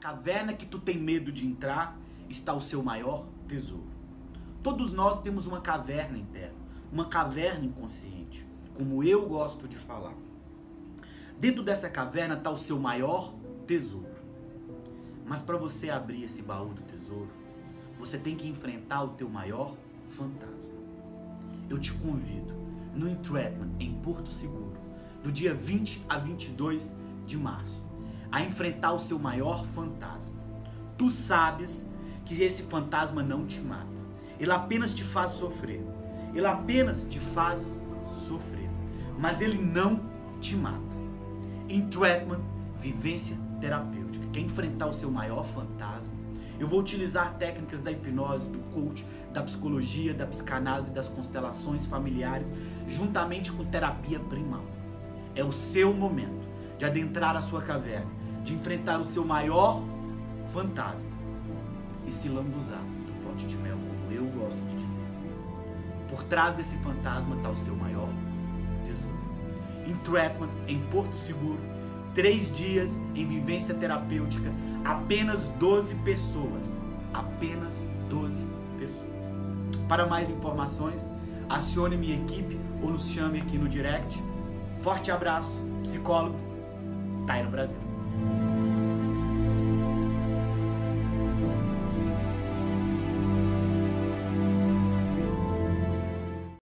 caverna que tu tem medo de entrar está o seu maior tesouro. Todos nós temos uma caverna interna, uma caverna inconsciente, como eu gosto de falar. Dentro dessa caverna está o seu maior tesouro. Mas para você abrir esse baú do tesouro, você tem que enfrentar o teu maior fantasma. Eu te convido no Entretman, em Porto Seguro, do dia 20 a 22 de março, a enfrentar o seu maior fantasma. Tu sabes que esse fantasma não te mata. Ele apenas te faz sofrer. Ele apenas te faz sofrer. Mas ele não te mata. Em Tretman, vivência terapêutica. Quer enfrentar o seu maior fantasma? Eu vou utilizar técnicas da hipnose, do coach, da psicologia, da psicanálise, das constelações familiares, juntamente com terapia primal. É o seu momento de adentrar a sua caverna, de enfrentar o seu maior fantasma e se lambuzar do pote de mel, como eu gosto de dizer. Por trás desse fantasma está o seu maior tesouro. Em Tretman, em Porto Seguro, três dias em vivência terapêutica, apenas 12 pessoas. Apenas 12 pessoas. Para mais informações, acione minha equipe ou nos chame aqui no direct. Forte abraço, psicólogo, Tairo Brasil.